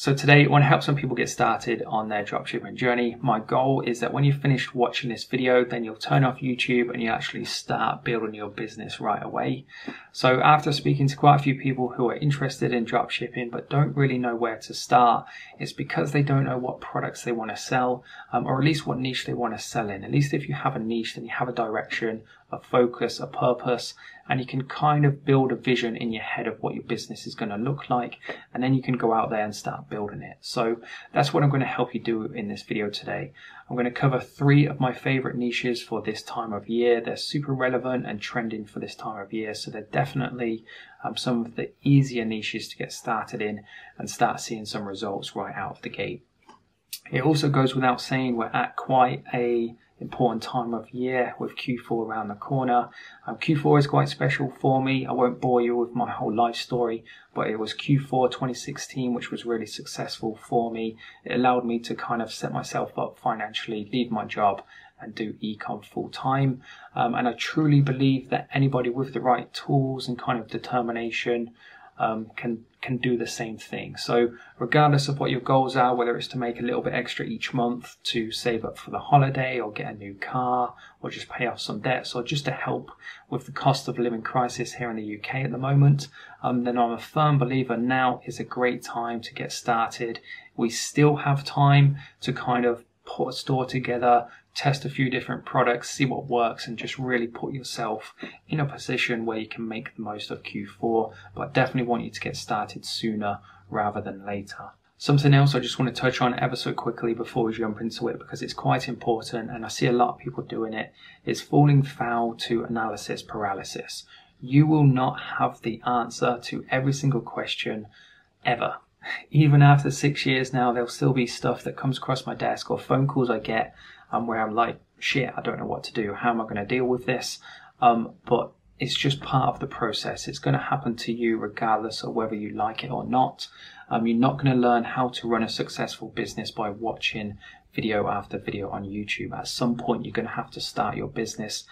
So today I want to help some people get started on their dropshipping journey. My goal is that when you've finished watching this video, then you'll turn off YouTube and you actually start building your business right away. So after speaking to quite a few people who are interested in dropshipping but don't really know where to start, it's because they don't know what products they want to sell um, or at least what niche they want to sell in. At least if you have a niche, then you have a direction, a focus, a purpose, and you can kind of build a vision in your head of what your business is going to look like, and then you can go out there and start building it. So that's what I'm going to help you do in this video today. I'm going to cover three of my favorite niches for this time of year. They're super relevant and trending for this time of year, so they're definitely um, some of the easier niches to get started in and start seeing some results right out of the gate. It also goes without saying we're at quite a important time of year with Q4 around the corner. Um, Q4 is quite special for me. I won't bore you with my whole life story, but it was Q4 2016 which was really successful for me. It allowed me to kind of set myself up financially, leave my job, and do ecom full time. Um, and I truly believe that anybody with the right tools and kind of determination um, can can do the same thing. So regardless of what your goals are, whether it's to make a little bit extra each month to save up for the holiday or get a new car or just pay off some debts or just to help with the cost of living crisis here in the UK at the moment, um, then I'm a firm believer now is a great time to get started. We still have time to kind of put a store together, test a few different products, see what works, and just really put yourself in a position where you can make the most of Q4. But I definitely want you to get started sooner rather than later. Something else I just want to touch on ever so quickly before we jump into it because it's quite important and I see a lot of people doing it is falling foul to analysis paralysis. You will not have the answer to every single question ever even after six years now, there'll still be stuff that comes across my desk or phone calls I get um, where I'm like, shit, I don't know what to do. How am I going to deal with this? Um, but it's just part of the process. It's going to happen to you regardless of whether you like it or not. Um, you're not going to learn how to run a successful business by watching video after video on YouTube. At some point, you're going to have to start your business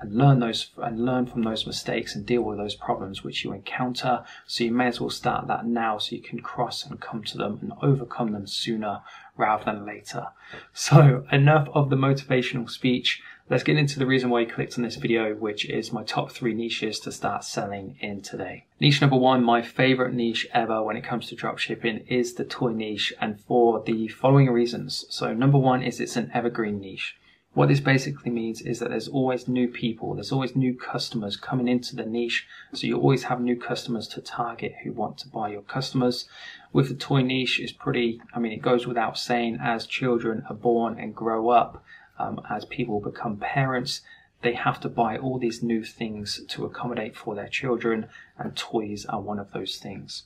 and learn those and learn from those mistakes and deal with those problems which you encounter. So you may as well start that now so you can cross and come to them and overcome them sooner rather than later. So enough of the motivational speech. Let's get into the reason why you clicked on this video, which is my top three niches to start selling in today. Niche number one, my favorite niche ever when it comes to dropshipping is the toy niche and for the following reasons. So number one is it's an evergreen niche. What this basically means is that there's always new people, there's always new customers coming into the niche. So you always have new customers to target who want to buy your customers. With the toy niche, it's pretty, I mean, it goes without saying, as children are born and grow up, um, as people become parents, they have to buy all these new things to accommodate for their children, and toys are one of those things.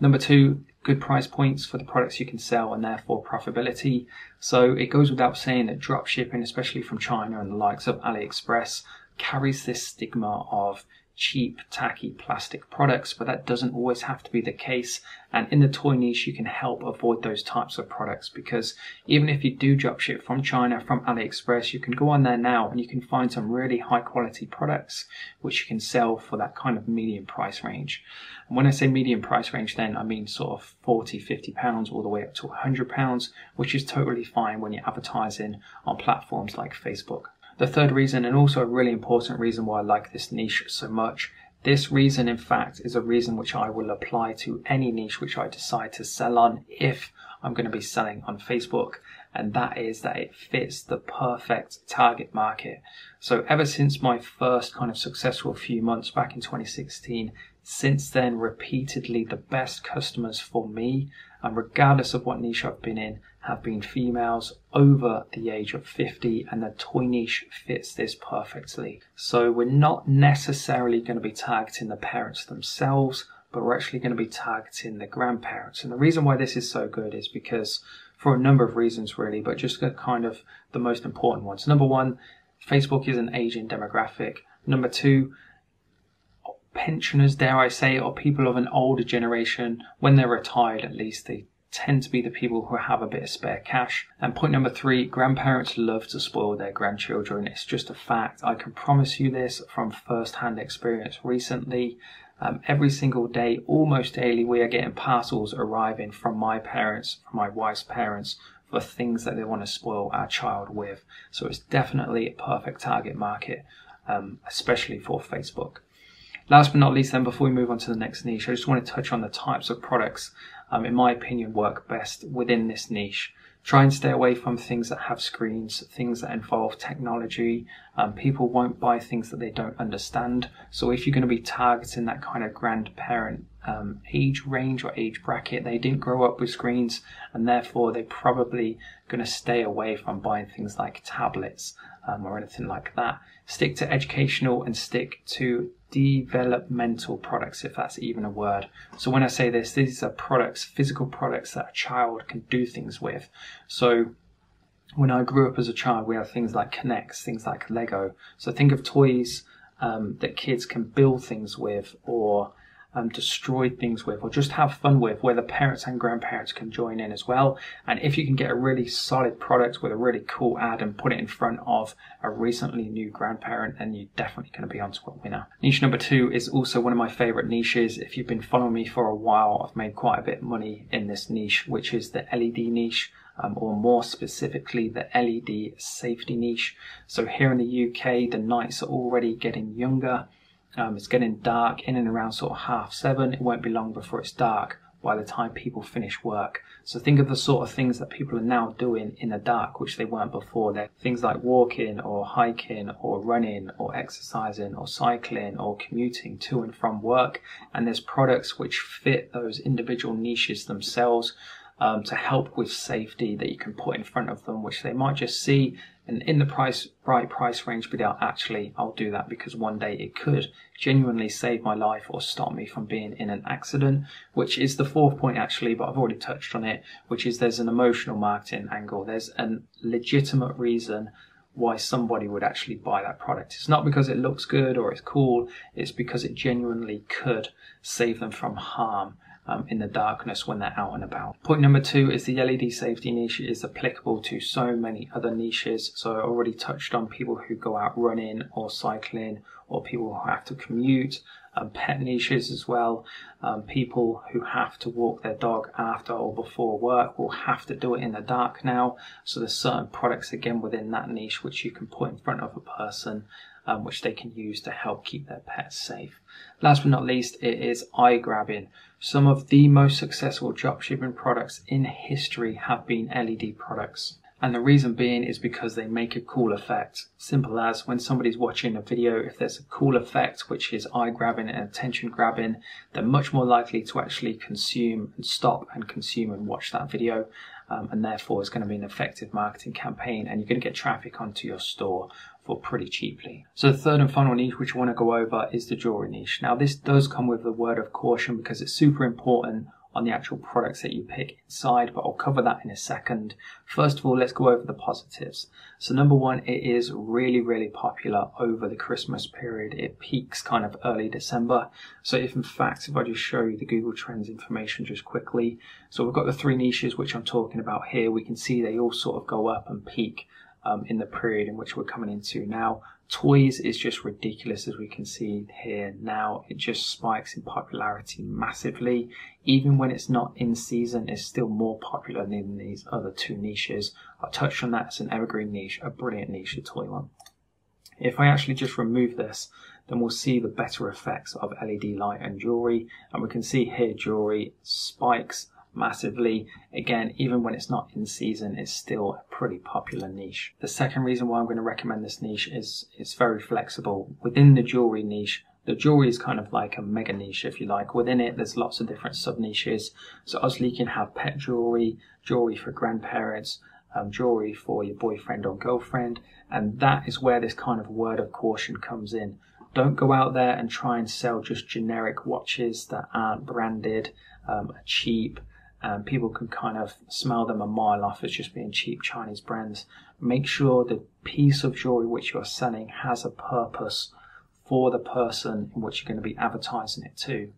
Number two, good price points for the products you can sell and therefore profitability. So it goes without saying that drop shipping, especially from China and the likes of AliExpress, carries this stigma of cheap, tacky plastic products, but that doesn't always have to be the case. And in the toy niche, you can help avoid those types of products because even if you do drop ship from China, from AliExpress, you can go on there now and you can find some really high quality products which you can sell for that kind of medium price range. And when I say medium price range, then I mean sort of 40, 50 pounds all the way up to 100 pounds, which is totally fine when you're advertising on platforms like Facebook. The third reason, and also a really important reason why I like this niche so much, this reason, in fact, is a reason which I will apply to any niche which I decide to sell on if I'm going to be selling on Facebook, and that is that it fits the perfect target market. So, ever since my first kind of successful few months back in 2016, since then, repeatedly, the best customers for me, and regardless of what niche I've been in, have been females over the age of 50 and the toy niche fits this perfectly. So we're not necessarily going to be targeting the parents themselves, but we're actually going to be targeting the grandparents. And the reason why this is so good is because for a number of reasons really, but just kind of the most important ones. Number one, Facebook is an aging demographic. Number two, pensioners, dare I say, or people of an older generation, when they're retired at least, they tend to be the people who have a bit of spare cash. And point number three, grandparents love to spoil their grandchildren. It's just a fact. I can promise you this from first hand experience recently. Um, every single day, almost daily, we are getting parcels arriving from my parents, from my wife's parents, for things that they want to spoil our child with. So it's definitely a perfect target market, um, especially for Facebook. Last but not least, then, before we move on to the next niche, I just want to touch on the types of products, um, in my opinion, work best within this niche. Try and stay away from things that have screens, things that involve technology. Um, people won't buy things that they don't understand. So if you're going to be targeting that kind of grandparent um, age range or age bracket, they didn't grow up with screens, and therefore they're probably going to stay away from buying things like tablets um, or anything like that. Stick to educational and stick to developmental products, if that's even a word. So when I say this, these are products, physical products that a child can do things with. So when I grew up as a child, we had things like K'Nex, things like Lego. So think of toys um, that kids can build things with or um, destroy things with or just have fun with where the parents and grandparents can join in as well. And if you can get a really solid product with a really cool ad and put it in front of a recently new grandparent then you're definitely going to be onto a winner. Niche number two is also one of my favorite niches. If you've been following me for a while i've made quite a bit of money in this niche which is the led niche um, or more specifically the LED safety niche. So here in the UK, the nights are already getting younger um, it's getting dark in and around sort of half seven. It won't be long before it's dark by the time people finish work. So think of the sort of things that people are now doing in the dark, which they weren't before. They're things like walking or hiking or running or exercising or cycling or commuting to and from work. And there's products which fit those individual niches themselves um, to help with safety that you can put in front of them, which they might just see and in the price right price range but actually I'll do that because one day it could genuinely save my life or stop me from being in an accident which is the fourth point actually but I've already touched on it which is there's an emotional marketing angle. There's a legitimate reason why somebody would actually buy that product. It's not because it looks good or it's cool it's because it genuinely could save them from harm um, in the darkness when they're out and about. Point number two is the LED safety niche is applicable to so many other niches. So I already touched on people who go out running or cycling or people who have to commute, um, pet niches as well. Um, people who have to walk their dog after or before work will have to do it in the dark now. So there's certain products again within that niche which you can put in front of a person um, which they can use to help keep their pets safe. Last but not least, it is eye grabbing. Some of the most successful dropshipping products in history have been LED products. And the reason being is because they make a cool effect. Simple as when somebody's watching a video, if there's a cool effect which is eye grabbing and attention grabbing, they're much more likely to actually consume and stop and consume and watch that video. Um, and therefore, it's going to be an effective marketing campaign and you're going to get traffic onto your store for pretty cheaply. So the third and final niche which I want to go over is the jewelry niche. Now this does come with a word of caution because it's super important on the actual products that you pick inside, but I'll cover that in a second. First of all, let's go over the positives. So number one, it is really, really popular over the Christmas period. It peaks kind of early December. So if in fact, if I just show you the Google Trends information just quickly. So we've got the three niches which I'm talking about here. We can see they all sort of go up and peak um, in the period in which we're coming into now. Toys is just ridiculous as we can see here now. It just spikes in popularity massively. Even when it's not in season, it's still more popular than these other two niches. I touched on that as an evergreen niche, a brilliant niche, the toy one. If I actually just remove this, then we'll see the better effects of LED light and jewelry. And we can see here jewelry spikes massively. Again, even when it's not in season, it's still a pretty popular niche. The second reason why I'm going to recommend this niche is it's very flexible. Within the jewelry niche, the jewelry is kind of like a mega niche, if you like. Within it, there's lots of different sub niches. So obviously, you can have pet jewelry, jewelry for grandparents, um, jewelry for your boyfriend or girlfriend, and that is where this kind of word of caution comes in. Don't go out there and try and sell just generic watches that aren't branded, um, cheap, and people can kind of smell them a mile off as just being cheap Chinese brands. Make sure the piece of jewelry which you're selling has a purpose for the person in which you're going to be advertising it to.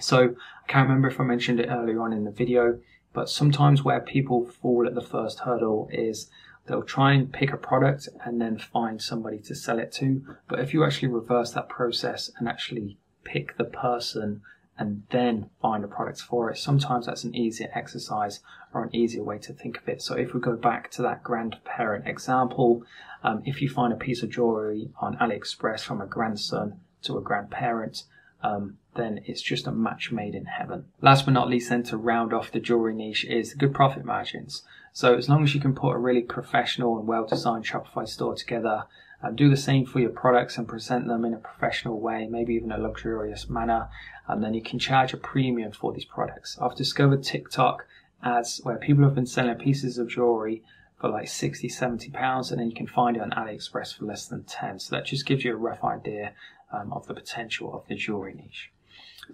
So I can't remember if I mentioned it earlier on in the video, but sometimes where people fall at the first hurdle is they'll try and pick a product and then find somebody to sell it to. But if you actually reverse that process and actually pick the person and then find a product for it. Sometimes that's an easier exercise or an easier way to think of it. So if we go back to that grandparent example, um, if you find a piece of jewelry on AliExpress from a grandson to a grandparent, um, then it's just a match made in heaven. Last but not least, then to round off the jewelry niche is good profit margins. So as long as you can put a really professional and well designed Shopify store together, uh, do the same for your products and present them in a professional way, maybe even a luxurious manner, and then you can charge a premium for these products. I've discovered TikTok ads where people have been selling pieces of jewelry for like 60, 70 pounds, and then you can find it on AliExpress for less than 10. So that just gives you a rough idea um, of the potential of the jewelry niche.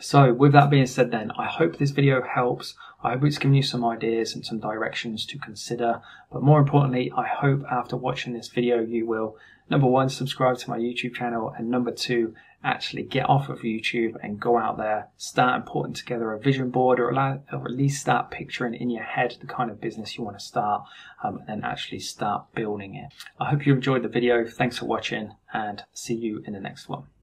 So with that being said then, I hope this video helps. I hope it's given you some ideas and some directions to consider. But more importantly, I hope after watching this video, you will, number one, subscribe to my YouTube channel, and number two, actually get off of YouTube and go out there, start putting together a vision board or, at least start picturing in your head the kind of business you want to start um, and actually start building it. I hope you enjoyed the video. Thanks for watching and see you in the next one.